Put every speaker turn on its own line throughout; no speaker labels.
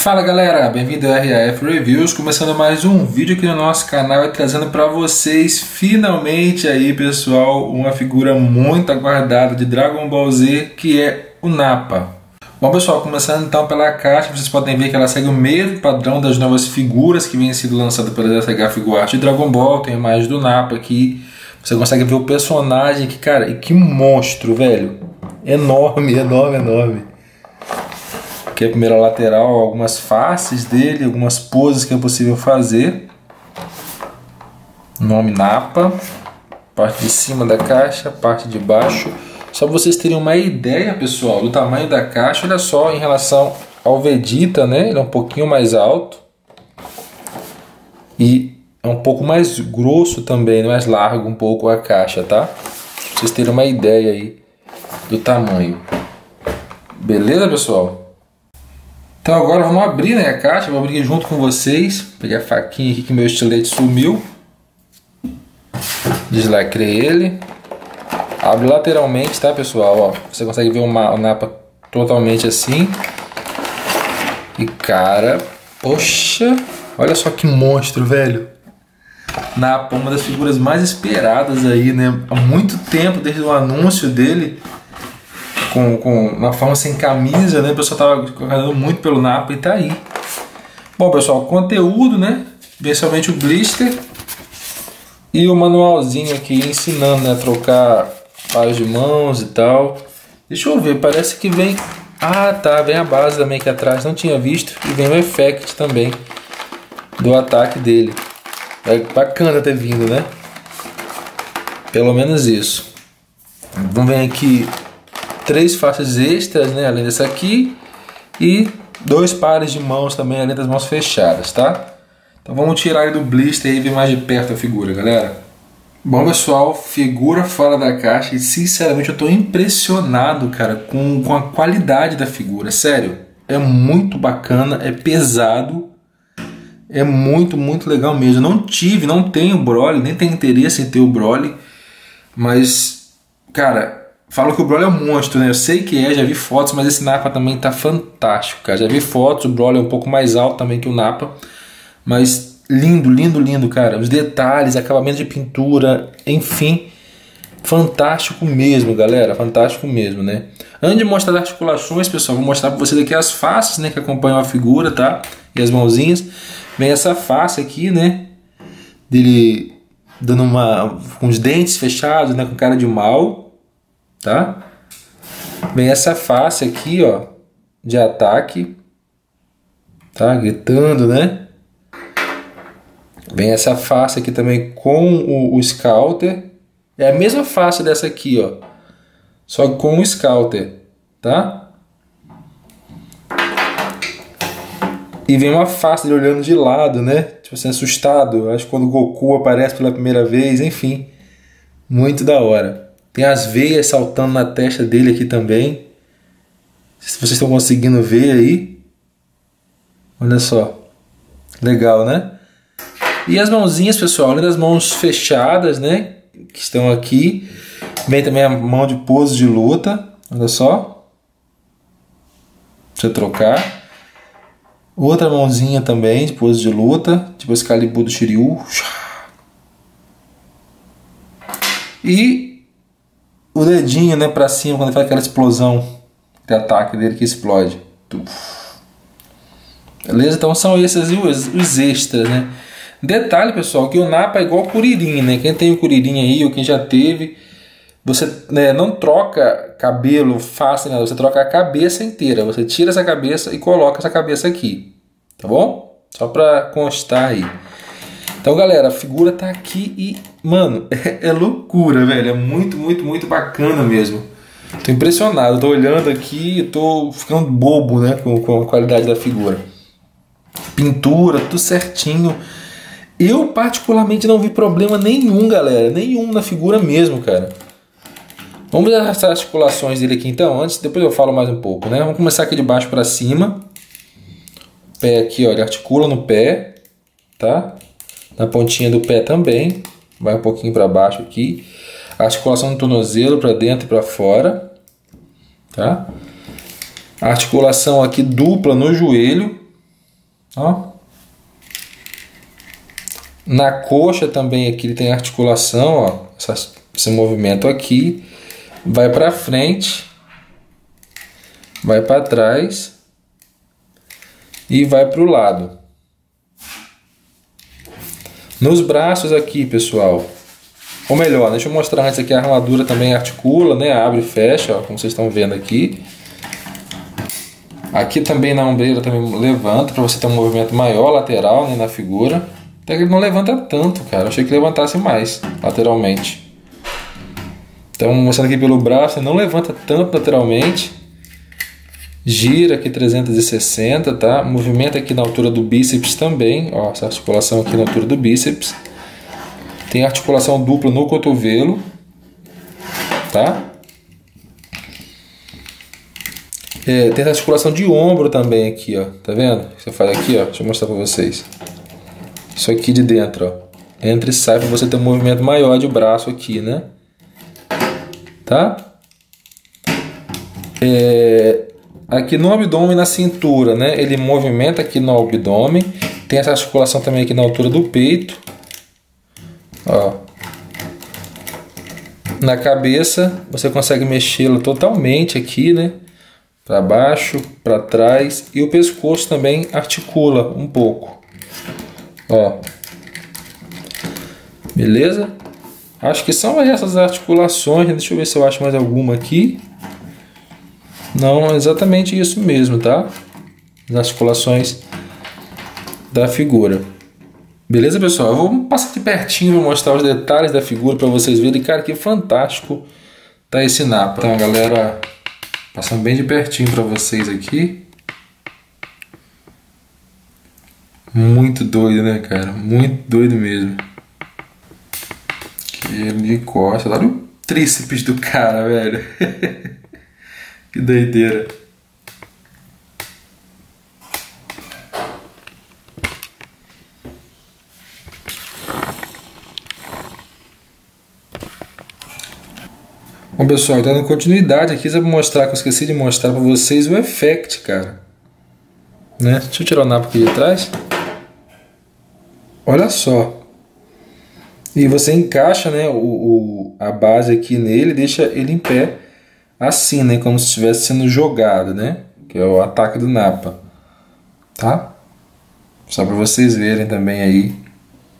Fala galera, bem-vindo ao RAF Reviews, começando mais um vídeo aqui no nosso canal e trazendo para vocês finalmente aí pessoal uma figura muito aguardada de Dragon Ball Z que é o Nappa. Bom pessoal, começando então pela caixa, vocês podem ver que ela segue o mesmo padrão das novas figuras que vem sido lançado pela SH Figuarte Dragon Ball, tem imagem do Nappa aqui, você consegue ver o personagem que cara, e que monstro velho, enorme, enorme, enorme é a primeira lateral, algumas faces dele, algumas poses que é possível fazer. Nome Napa, parte de cima da caixa, parte de baixo. Só para vocês terem uma ideia, pessoal, do tamanho da caixa, olha só em relação ao Vegeta, né? Ele é um pouquinho mais alto. E é um pouco mais grosso também, mais largo um pouco a caixa, tá? Pra vocês terem uma ideia aí do tamanho. Beleza, pessoal? Então agora vamos abrir né, a caixa, vou abrir junto com vocês. Peguei a faquinha aqui que meu estilete sumiu. Deslacrei ele. Abre lateralmente, tá pessoal? Ó, você consegue ver o napa totalmente assim. E cara, poxa, olha só que monstro, velho. Napa, uma das figuras mais esperadas aí, né? Há muito tempo, desde o anúncio dele com, com uma forma sem camisa, né? O pessoal tava correndo muito pelo Napa e tá aí. Bom, pessoal, conteúdo, né? Principalmente o blister e o manualzinho aqui ensinando né, a trocar pares de mãos e tal. Deixa eu ver, parece que vem. Ah, tá, vem a base também aqui atrás, não tinha visto. E vem o effect também do ataque dele. É bacana ter vindo, né? Pelo menos isso. Vamos ver aqui três faixas extras, né, além dessa aqui, e dois pares de mãos também, além das mãos fechadas, tá? Então vamos tirar ele do blister e ver mais de perto a figura, galera. Bom, pessoal, figura fora da caixa e sinceramente eu estou impressionado, cara, com, com a qualidade da figura, sério. É muito bacana, é pesado, é muito, muito legal mesmo. Eu não tive, não tenho Broly, nem tenho interesse em ter o Broly, mas, cara, Falam que o Broly é um monstro, né? Eu sei que é, já vi fotos, mas esse Napa também tá fantástico, cara. Já vi fotos, o Broly é um pouco mais alto também que o Napa. Mas lindo, lindo, lindo, cara. Os detalhes, acabamento de pintura, enfim. Fantástico mesmo, galera. Fantástico mesmo, né? Antes de mostrar as articulações, pessoal, vou mostrar para vocês aqui as faces, né? Que acompanham a figura, tá? E as mãozinhas. Vem essa face aqui, né? Dele dando uma... com os dentes fechados, né? Com cara de mal tá? Vem essa face aqui, ó, de ataque, tá? Gritando, né? Vem essa face aqui também com o, o Scouter. É a mesma face dessa aqui, ó. Só com o Scouter, tá? E vem uma face dele olhando de lado, né? Tipo assim, assustado. Acho que quando o Goku aparece pela primeira vez, enfim. Muito da hora. Tem as veias saltando na testa dele aqui também. Se vocês estão conseguindo ver aí. Olha só. Legal, né? E as mãozinhas, pessoal, além das mãos fechadas, né? Que estão aqui. Vem também a mão de pose de luta. Olha só. Deixa eu trocar. Outra mãozinha também de pose de luta. Tipo esse Excalibur do Shiryu. E o dedinho né, para cima quando faz aquela explosão de ataque dele que explode. Beleza? Então são esses os, os extras, né? Detalhe, pessoal, que o Napa é igual Curirim, né? Quem tem o Curirim aí ou quem já teve, você né, não troca cabelo fácil, né? você troca a cabeça inteira. Você tira essa cabeça e coloca essa cabeça aqui, tá bom? Só para constar aí. Então, galera, a figura tá aqui e, mano, é, é loucura, velho. É muito, muito, muito bacana mesmo. Tô impressionado, tô olhando aqui e tô ficando bobo, né, com, com a qualidade da figura. Pintura, tudo certinho. Eu, particularmente, não vi problema nenhum, galera. Nenhum na figura mesmo, cara. Vamos ver as articulações dele aqui, então. Antes, depois eu falo mais um pouco, né? Vamos começar aqui de baixo para cima. Pé aqui, ó, ele articula no pé, tá? Na pontinha do pé também, vai um pouquinho para baixo aqui, articulação do tornozelo para dentro e para fora, tá? Articulação aqui dupla no joelho, Ó. Na coxa também aqui ele tem articulação, ó, esse movimento aqui vai para frente, vai para trás e vai para o lado. Nos braços aqui, pessoal, ou melhor, deixa eu mostrar antes aqui a armadura também articula, né? Abre e fecha, ó, como vocês estão vendo aqui. Aqui também na ombreira também levanta para você ter um movimento maior lateral né, na figura. Até que ele não levanta tanto, cara. Eu achei que levantasse mais lateralmente. Então, mostrando aqui pelo braço, ele não levanta tanto lateralmente. Gira aqui 360, tá? Movimento aqui na altura do bíceps também. Ó, essa articulação aqui na altura do bíceps. Tem articulação dupla no cotovelo, tá? É, tem articulação de ombro também aqui, ó. Tá vendo? Você faz aqui, ó. Deixa eu mostrar pra vocês. Isso aqui de dentro, ó. Entra e sai para você ter um movimento maior de braço aqui, né? Tá? É, aqui no abdômen na cintura, né? Ele movimenta aqui no abdômen. Tem essa articulação também aqui na altura do peito. Ó. Na cabeça, você consegue mexê-la totalmente aqui, né? Para baixo, para trás. E o pescoço também articula um pouco. Ó. Beleza? Acho que são essas articulações. Deixa eu ver se eu acho mais alguma aqui. Não, é exatamente isso mesmo, tá? As articulações da figura. Beleza, pessoal? Eu vou passar de pertinho vou mostrar os detalhes da figura para vocês verem. Cara, que fantástico tá esse napa. Então, galera, passando bem de pertinho para vocês aqui. Muito doido, né, cara? Muito doido mesmo. Que ele costa. Olha o tríceps do cara, velho. que doideira. Bom, pessoal, dando continuidade aqui, só para mostrar que eu esqueci de mostrar para vocês o effect, cara. Né? Deixa eu tirar o napa aqui de trás. Olha só. E você encaixa né, o, o, a base aqui nele deixa ele em pé assim, né? Como se estivesse sendo jogado, né? Que é o ataque do Napa. Tá? Só para vocês verem também aí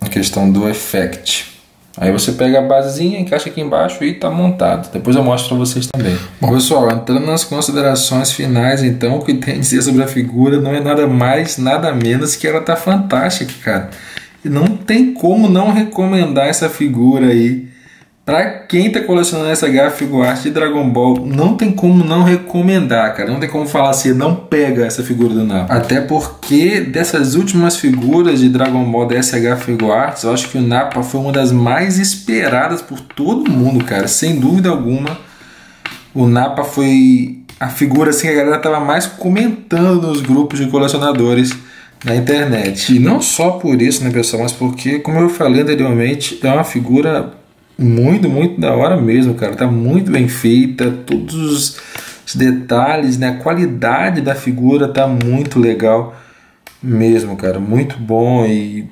a questão do effect. Aí você pega a basezinha, encaixa aqui embaixo e está montado. Depois eu mostro para vocês também. Bom, pessoal, entrando nas considerações finais, então, o que tem a dizer sobre a figura não é nada mais, nada menos que ela tá fantástica, cara. E não tem como não recomendar essa figura aí. Pra quem tá colecionando essa garra Figuarte de Dragon Ball, não tem como não recomendar, cara. Não tem como falar assim, não pega essa figura do Nappa. Até porque dessas últimas figuras de Dragon Ball DSH Figuarts, eu acho que o Nappa foi uma das mais esperadas por todo mundo, cara. Sem dúvida alguma. O Nappa foi a figura assim que a galera tava mais comentando nos grupos de colecionadores na internet. E não só por isso, né, pessoal, mas porque, como eu falei anteriormente, é uma figura muito, muito da hora mesmo, cara. Tá muito bem feita, todos os detalhes, né, a qualidade da figura tá muito legal mesmo, cara. Muito bom e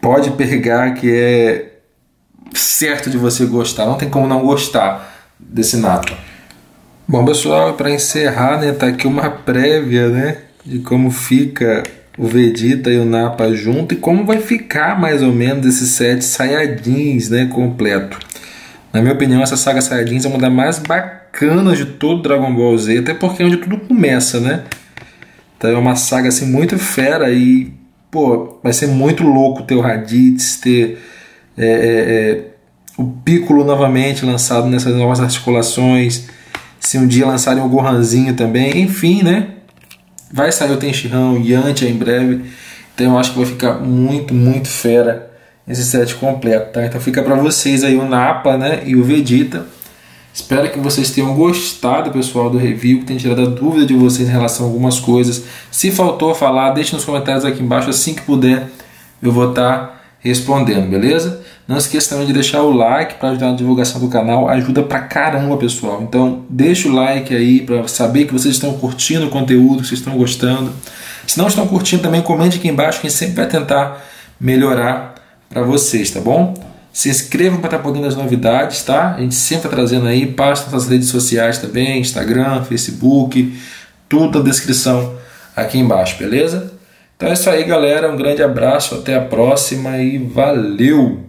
pode pegar que é certo de você gostar. Não tem como não gostar desse Napa. Bom, pessoal, para encerrar, né, tá aqui uma prévia, né, de como fica o Vegeta e o Nappa junto e como vai ficar mais ou menos esse set Saiyajins né, completo. Na minha opinião, essa saga Saiyajins é uma das mais bacanas de todo Dragon Ball Z, até porque é onde tudo começa, né? Então é uma saga assim muito fera e pô, vai ser muito louco ter o Raditz, ter é, é, é, o Piccolo novamente lançado nessas novas articulações, se um dia lançarem o Gohanzinho também, enfim, né? Vai sair o Tenshinhan, o Yantia em breve. Então eu acho que vai ficar muito, muito fera esse set completo, tá? Então fica para vocês aí o Napa, né, e o Vegeta. Espero que vocês tenham gostado, pessoal, do review, que tenha tirado a dúvida de vocês em relação a algumas coisas. Se faltou falar, deixe nos comentários aqui embaixo, assim que puder, eu vou estar tá respondendo, beleza? Não esqueça também de deixar o like para ajudar na divulgação do canal, ajuda pra caramba, pessoal. Então, deixa o like aí para saber que vocês estão curtindo o conteúdo, que vocês estão gostando. Se não estão curtindo, também comente aqui embaixo que sempre vai tentar melhorar para vocês, tá bom? Se inscrevam para estar por dentro das novidades, tá? A gente sempre está trazendo aí, passa nas redes sociais também, Instagram, Facebook, tudo na descrição aqui embaixo, beleza? Então é isso aí, galera. Um grande abraço, até a próxima e valeu!